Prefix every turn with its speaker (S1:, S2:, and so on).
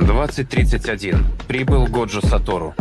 S1: 20.31. Прибыл Годжо Сатору.